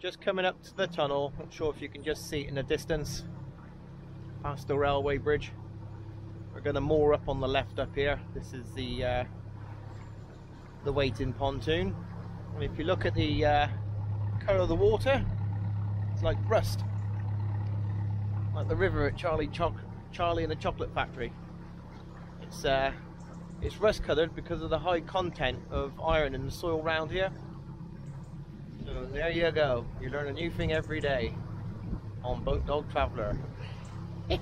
just coming up to the tunnel. Not sure if you can just see it in the distance. Past the railway bridge. We're going to moor up on the left up here. This is the uh, the waiting pontoon. And if you look at the uh, colour of the water, it's like rust. Like the river at Charlie Choc Charlie and the Chocolate Factory. It's uh, it's rust coloured because of the high content of iron in the soil around here. So there you go. You learn a new thing every day on Boat Dog Traveller.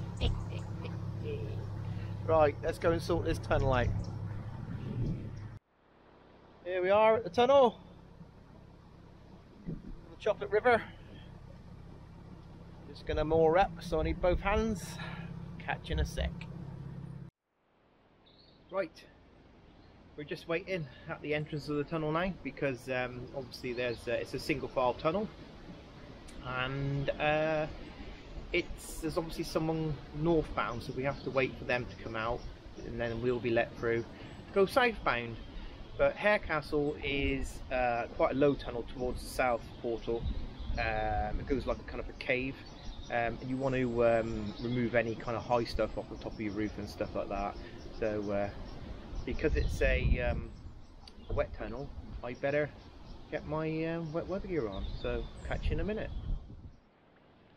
right, let's go and sort this tunnel out. Here we are at the tunnel. The Chocolate River. Just gonna moor up, so I need both hands. Catch in a sec. Right, we're just waiting at the entrance of the tunnel now because um, obviously there's uh, it's a single file tunnel. And uh, it's there's obviously someone northbound so we have to wait for them to come out and then we'll be let through. To go southbound but Harecastle is uh, quite a low tunnel towards the south portal. Um, it goes like a kind of a cave. Um, and you want to um, remove any kind of high stuff off the top of your roof and stuff like that. So uh, because it's a, um, wet tunnel, I better get my uh, wet weather gear on. So catch you in a minute.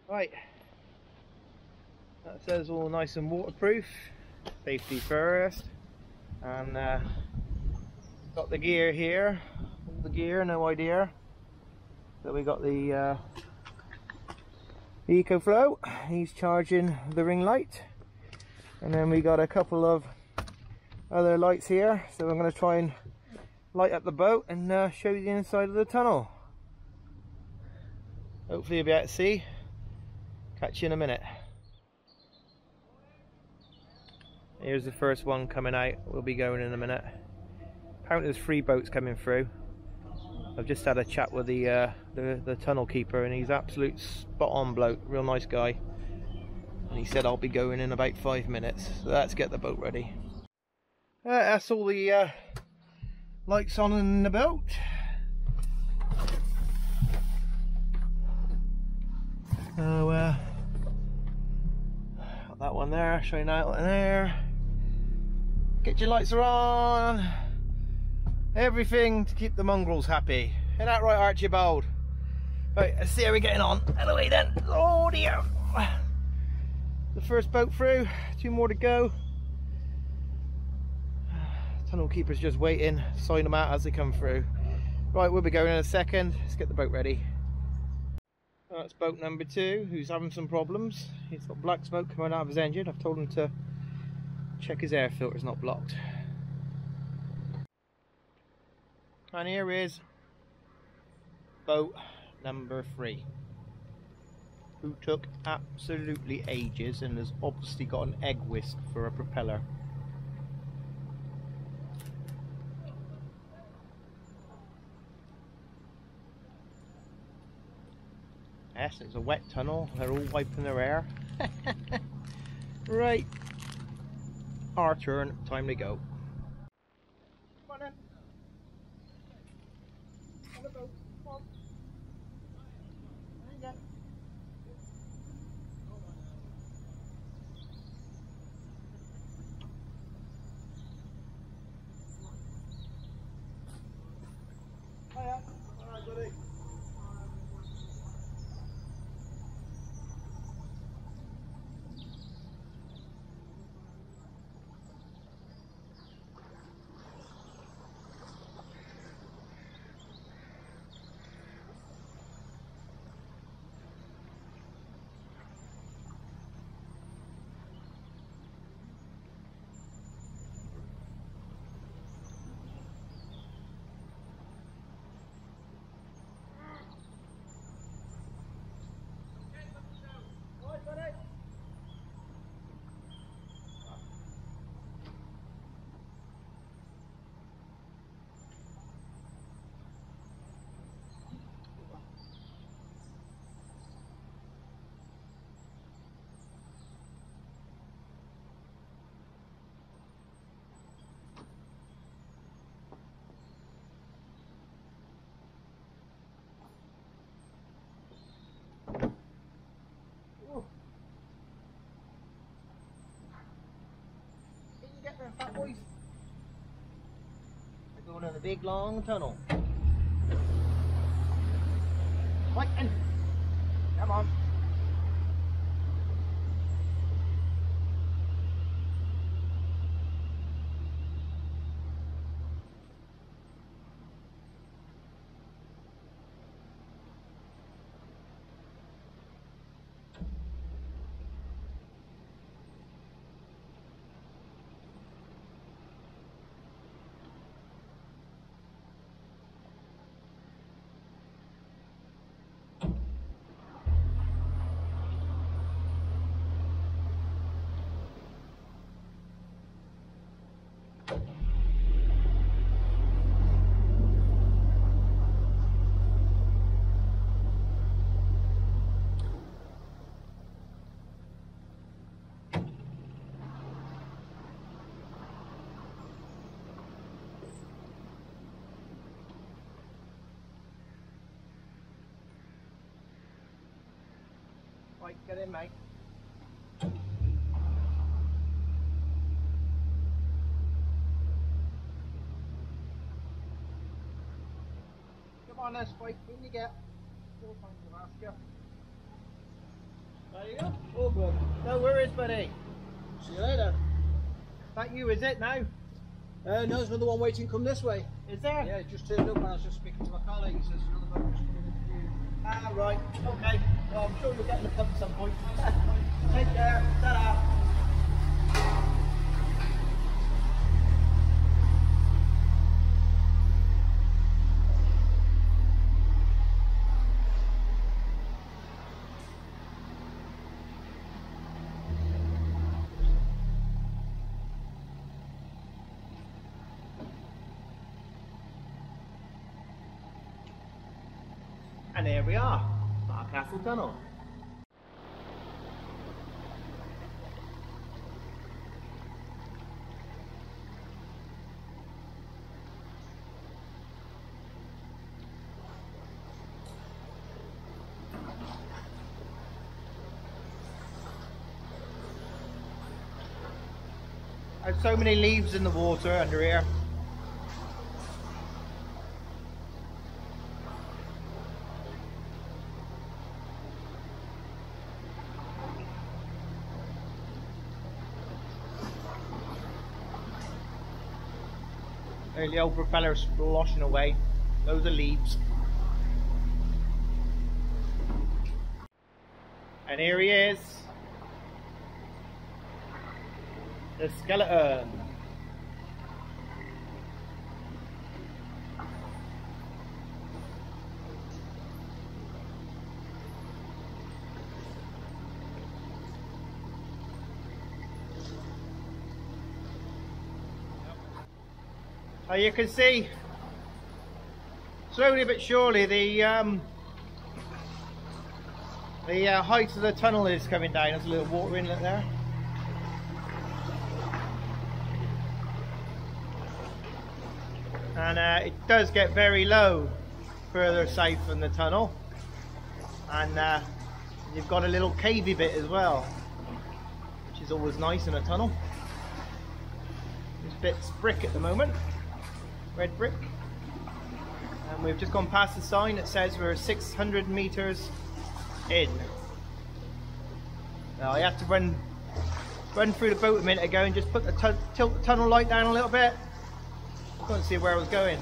Right, that says all nice and waterproof. Safety first, and uh, got the gear here. All the gear, no idea. So we got the uh, EcoFlow. He's charging the ring light, and then we got a couple of other lights here? So I'm going to try and light up the boat and uh, show you the inside of the tunnel. Hopefully you'll be able to see. Catch you in a minute. Here's the first one coming out. We'll be going in a minute. Apparently there's three boats coming through. I've just had a chat with the, uh, the, the tunnel keeper and he's absolute spot on bloke. Real nice guy. And he said I'll be going in about five minutes. So let's get the boat ready uh, that's all the uh, lights on in the boat. So, uh, got that one there, showing out there. your lights on. Everything to keep the mongrels happy. Isn't that right, Archibald? Right, let's see how we're getting on. Anyway then, oh dear. The first boat through, two more to go tunnel keeper's just waiting sign them out as they come through. Right we'll be going in a second. Let's get the boat ready. That's boat number two who's having some problems. He's got black smoke coming out of his engine. I've told him to check his air filter is not blocked. And here is boat number three who took absolutely ages and has obviously got an egg whisk for a propeller Yes, it's a wet tunnel. They're all wiping their air. right. Our turn. Time to go. boys. We're going in the big long tunnel. Come on. Right, get in, mate. Come on, there, Spike. In you get. Four points of Alaska. There you go. All good. No worries, buddy. See you later. That you, is it now? Uh, no, there's another one waiting. Come this way. Is there? Yeah, it just turned up and I was just speaking to my colleague. He says another boat just coming in for you. Ah, right. Okay. Well, I'm sure you'll get in the pub at some point. Take care. Ta-da. And here we are, Harecastle Tunnel. There's so many leaves in the water under here. The old propeller is sloshing away. Those are leaves. And here he is. The skeleton. Uh, you can see slowly but surely the um, the uh, height of the tunnel is coming down. There's a little water inlet there. And uh, it does get very low further south from the tunnel. And uh, you've got a little cavey bit as well, which is always nice in a tunnel. This bit's brick at the moment red brick. And we've just gone past the sign that says we're 600 meters in. Now I had to run run through the boat a minute ago and just put the tilt the tunnel light down a little bit. Couldn't see where I was going.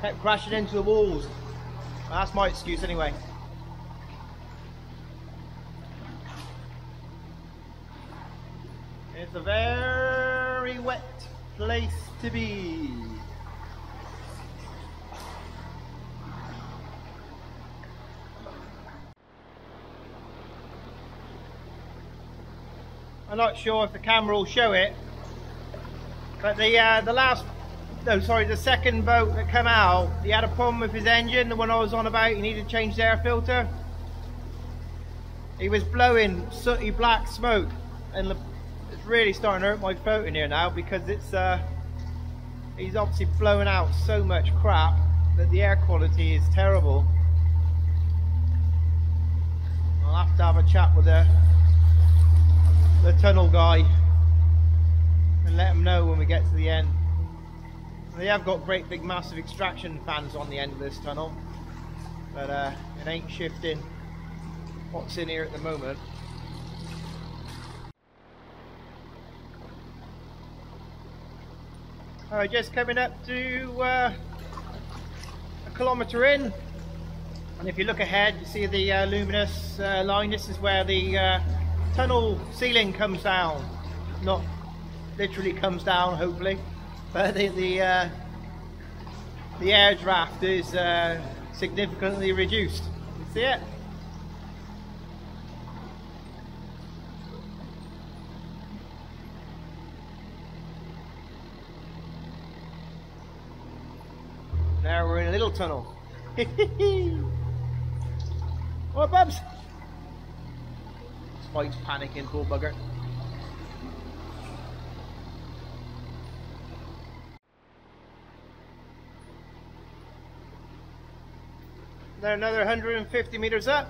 Kept crashing into the walls. That's my excuse anyway. It's a very place to be. I'm not sure if the camera will show it, but the uh, the last, no, sorry, the second boat that came out, he had a problem with his engine. The one I was on about, he needed to change the air filter. He was blowing sooty black smoke, and the, it's really starting to hurt my boat in here now because it's uh, he's obviously blowing out so much crap that the air quality is terrible. I'll have to have a chat with the the tunnel guy and let them know when we get to the end. They have got great big massive extraction fans on the end of this tunnel, but uh, it ain't shifting what's in here at the moment. Alright, just coming up to uh, a kilometre in, and if you look ahead, you see the uh, luminous uh, line. This is where the uh, tunnel ceiling comes down. Not literally comes down, hopefully, but the the, uh, the air draft is uh, significantly reduced. You see it? Now we're in a little tunnel. what, oh, Bubs? Spike's panicking, poor bugger. Then another 150 meters up.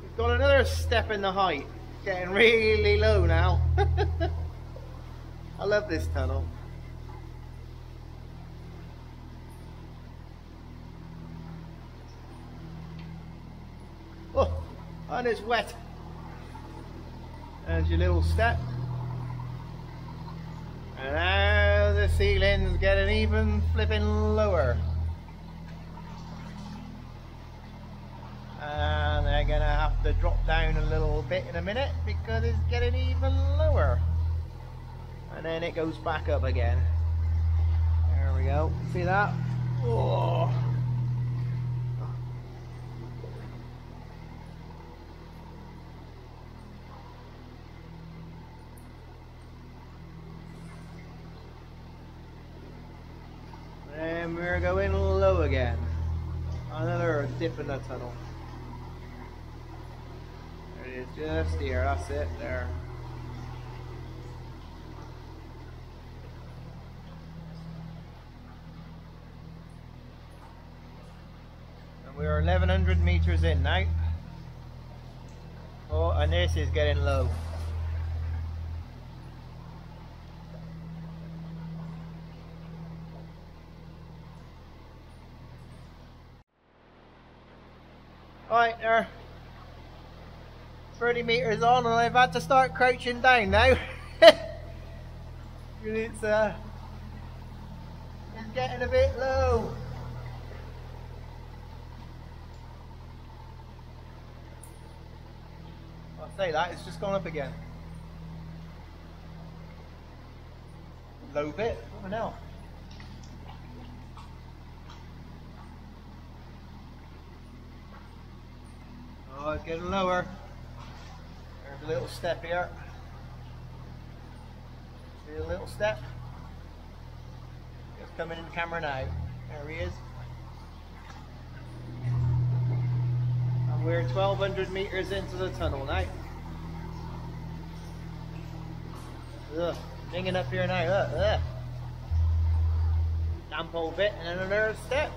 We've got another step in the height. Getting really low now. I love this tunnel. Oh, and it's wet. There's your little step. And now the ceiling's getting even flipping lower. And they're gonna have to drop down a little bit in a minute because it's getting even lower. And then it goes back up again. There we go. See that? Oh. And we're going low again. Another dip in the tunnel. There it is, just here. That's it, there. And we're 1100 meters in now. Oh, and this is getting low. Right there. 30 meters on and I've had to start crouching down now. it's uh it's getting a bit low. I'll say that, it's just gone up again. Low bit, what hell? Oh, it's getting lower. A little step here. See a little step? It's coming in the camera now. There he is. And we're 1200 meters into the tunnel now. Ugh, dinging up here now. Ugh, ugh. Damp old bit and then another step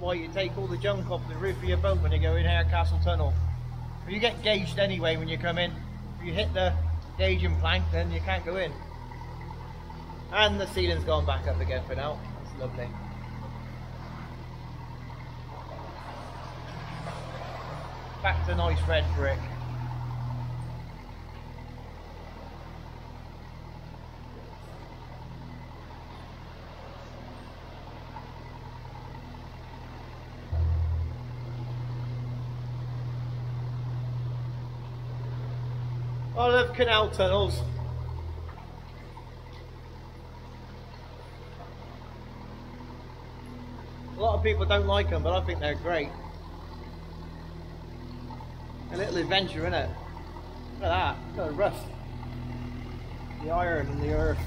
why you take all the junk off the roof of your boat when you go in Harecastle Tunnel. You get gauged anyway when you come in, if you hit the gauging plank then you can't go in. And the ceiling's gone back up again for now. That's lovely. Back to nice red brick. I love canal tunnels. A lot of people don't like them, but I think they're great. A little adventure, innit? Look at that. Look at the rust. The iron and the earth.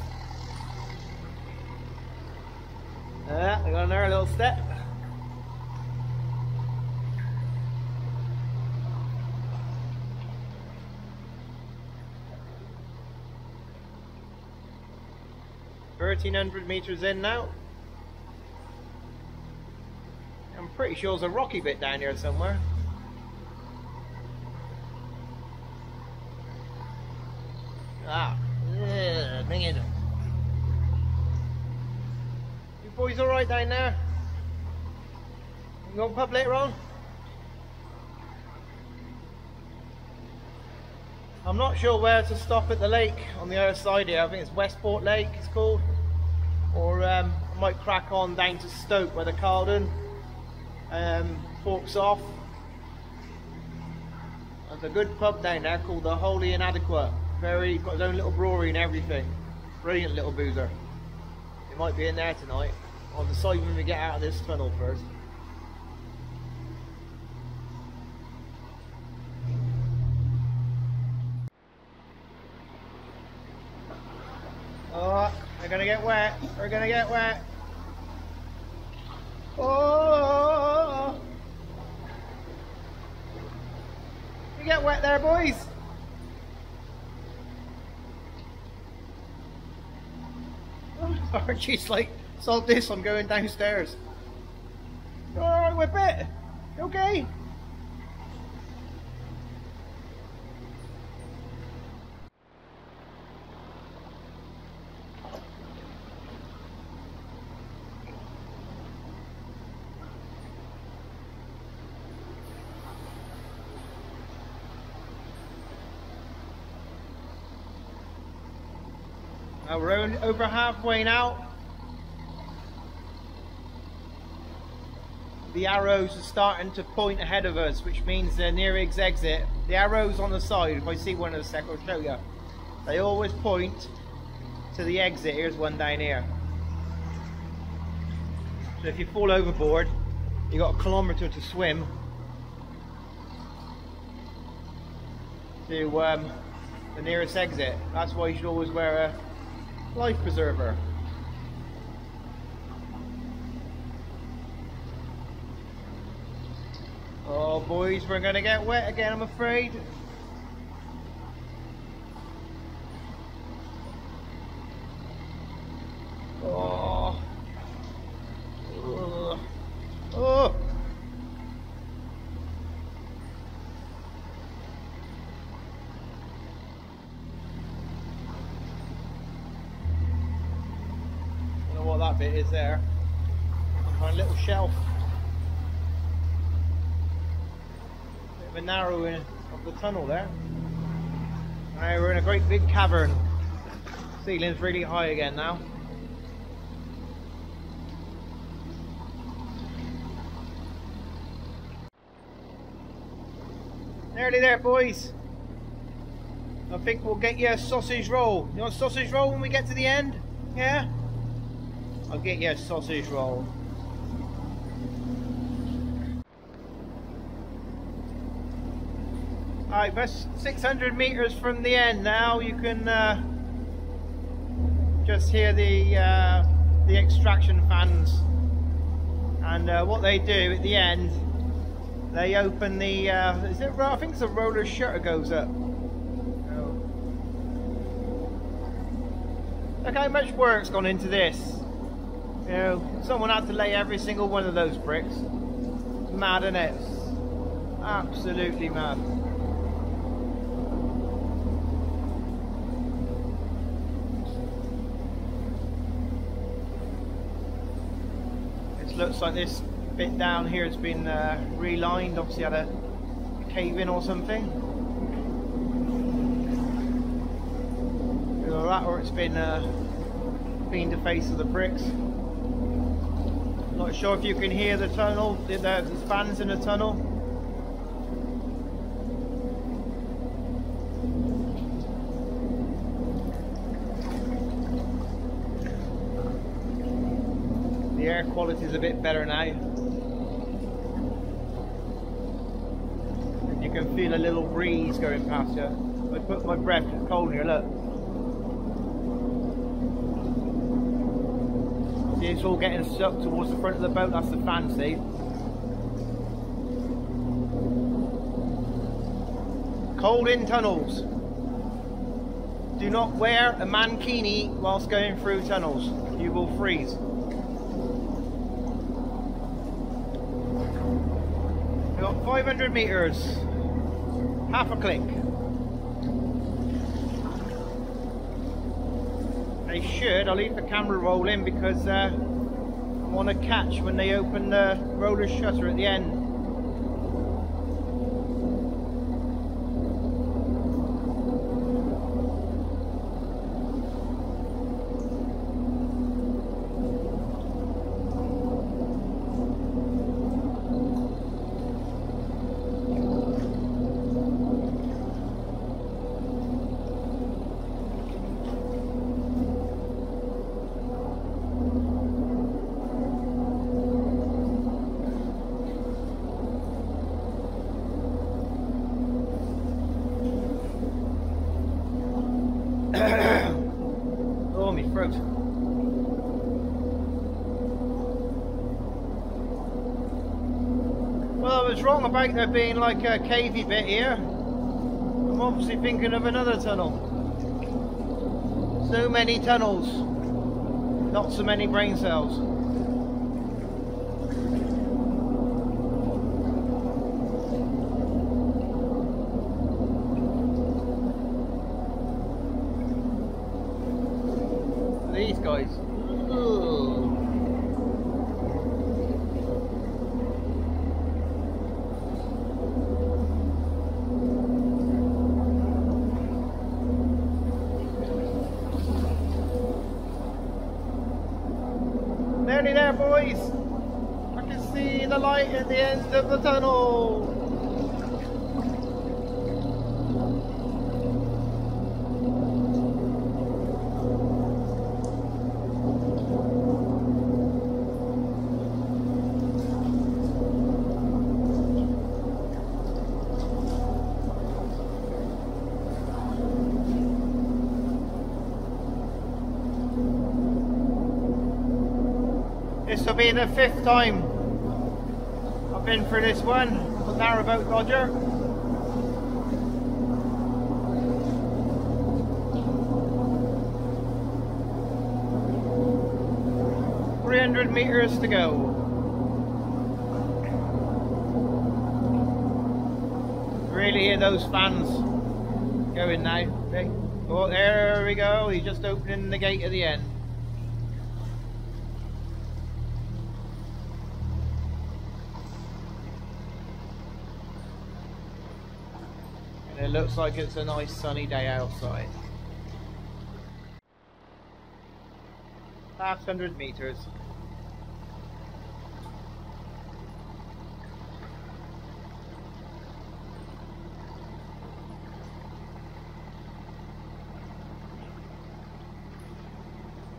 Yeah, we got another little step. 1300 meters in now. I'm pretty sure there's a rocky bit down here somewhere. Ah, yeah, bring it. You boys alright down there? You going pub later on? I'm not sure where to stop at the lake on the other side here. I think it's Westport Lake, it's called. Crack on down to Stoke where the Caldon um, forks off. There's a good pub down there called the Holy Inadequate. Very, got his own little brewery and everything. Brilliant little boozer. It might be in there tonight. I'll decide when we get out of this tunnel first. Oh, they're gonna get wet. We're gonna get wet. Oh! You get wet there, boys. Archie's like, salt this, I'm going downstairs. Alright, whip it. You okay? Now we're over halfway now. The arrows are starting to point ahead of us, which means they're near Iggs exit. The arrows on the side, if I see one in a sec, I'll show you. They always point to the exit. Here's one down here. So if you fall overboard, you got a kilometre to swim to um, the nearest exit. That's why you should always wear a life preserver. Oh boys, we're gonna get wet again I'm afraid. Oh. Ugh. Oh. don't know what that bit is there. Some kind of little shelf. Bit of a narrowing of the tunnel there. Now we're in a great big cavern. Ceiling's really high again now. Nearly there, boys. I think we'll get you a sausage roll. You want a sausage roll when we get to the end? Yeah? I'll get you a sausage roll. Alright, that's 600 meters from the end now. You can uh, just hear the uh, the extraction fans. And uh, what they do at the end, they open the. Uh, is it? I think it's a roller shutter goes up. Look how much work's gone into this. You know, someone had to lay every single one of those bricks. Mad, isn't it? Absolutely mad. It looks like this bit down here has been uh, relined. Obviously had a cave in or something. Either that or it's been uh, been the face of the bricks. Not sure if you can hear the tunnel, the, the, the fans in the tunnel. The air quality is a bit better now. And you can feel a little breeze going past you. I put my breath, it's cold here, look. See, it's all getting sucked towards the front of the boat, that's the fan, see? Cold in tunnels. Do not wear a mankini whilst going through tunnels. You will freeze. We've got 500 metres. Half a click. They should. I'll leave the camera rolling because uh, I want to catch when they open the roller shutter at the end. oh, my throat. Well, I was wrong there being like a cavey bit here. I'm obviously thinking of another tunnel. So many tunnels, not so many brain cells. These guys. Ugh. Nearly there, boys. I can at the end of the tunnel. This will be the fifth time I've been through this one, narrowboat dodger. Three hundred meters to go. Really hear those fans going now. Okay. Oh, there we go. He's just opening the gate at the end. And it looks like it's a nice sunny day outside. Last hundred meters.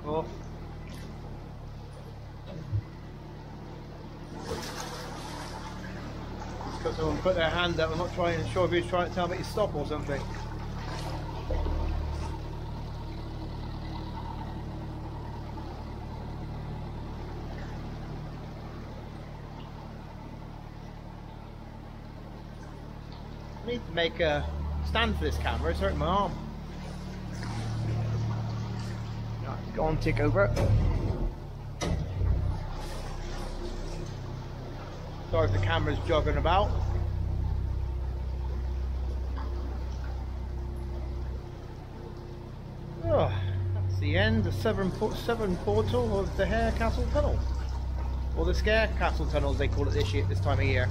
Oh. Got someone put their hand up. I'm not trying sure if he's trying to tell me to stop or something. I need to make a stand for this camera. It's hurting my arm. Go on, tick over. Sorry if the camera's jogging about. Oh, that's the end, the southern, southern portal of the Harecastle Tunnel. Or the Scare Castle Tunnel as they call it this year, this time of year.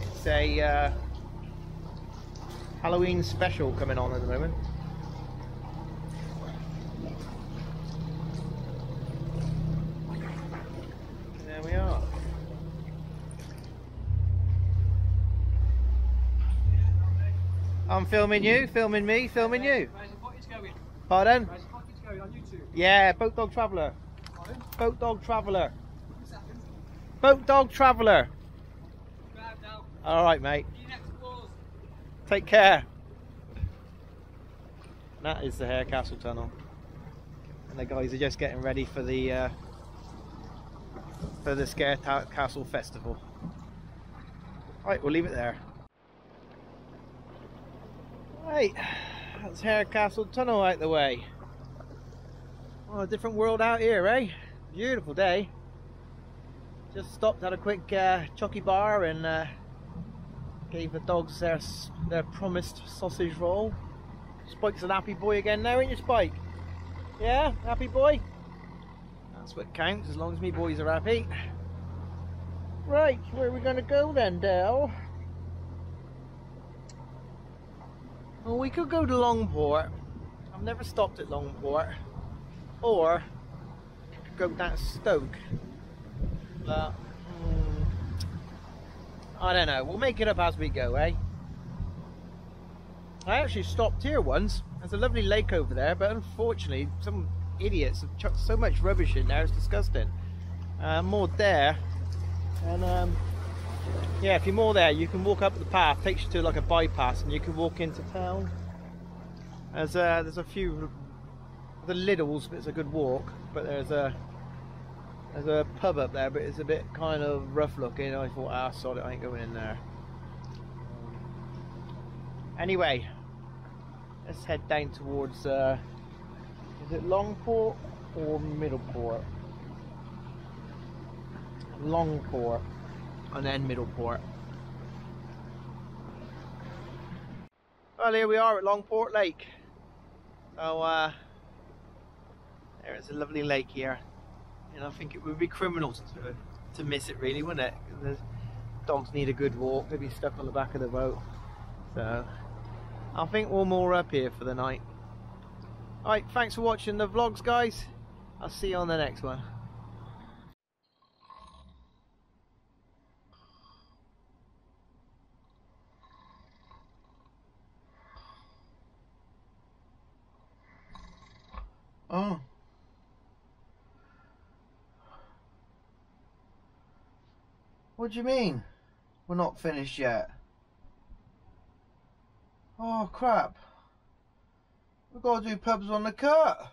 It's a uh, Halloween special coming on at the moment. There we are. I'm filming you, filming me, filming you. Where's the pockets going? Pardon? Where's the pockets going on YouTube? Yeah, Boat Dog Traveller. Pardon? Boat Dog Traveller. Boat Dog Traveller. Alright, mate. See you next applause. Take care. That is the Harecastle Tunnel. And the guys are just getting ready for the uh, for the Scare Castle Festival. Right, we'll leave it there. Right, that's Harecastle Tunnel out the way. Oh, a different world out here, eh? Beautiful day. Just stopped, had a quick uh, chocky bar and uh, gave the dogs their their promised sausage roll. Spike's an happy boy again now, ain't you, Spike? Yeah, happy boy. That's what counts, as long as me boys are happy. Right, where are we going to go then, Dale? Well, we could go to Longport. I've never stopped at Longport. Or go down Stoke. But hmm, I don't know. We'll make it up as we go, eh? I actually stopped here once. There's a lovely lake over there, but unfortunately, some idiots have chucked so much rubbish in there. It's disgusting. Uh, more there, and um, yeah, if you're more there, you can walk up the path. Takes you to like a bypass, and you can walk into town. There's uh, there's a few the Lidl's, but it's a good walk. But there's a there's a pub up there, but it's a bit kind of rough looking. I thought, ah, sod it, I ain't going in there. Anyway, let's head down towards, uh, is it Longport or Middleport? Longport and then Middleport. Well, here we are at Longport Lake. So, uh, there's a lovely lake here. And I think it would be criminal to, to miss it really, wouldn't it? Dogs need a good walk, they'd be stuck on the back of the boat. So, I think we'll moor up here for the night. Alright, thanks for watching the vlogs guys. I'll see you on the next one. Oh. What do you mean? We're not finished yet. Oh crap. We've got to do pubs on the cut.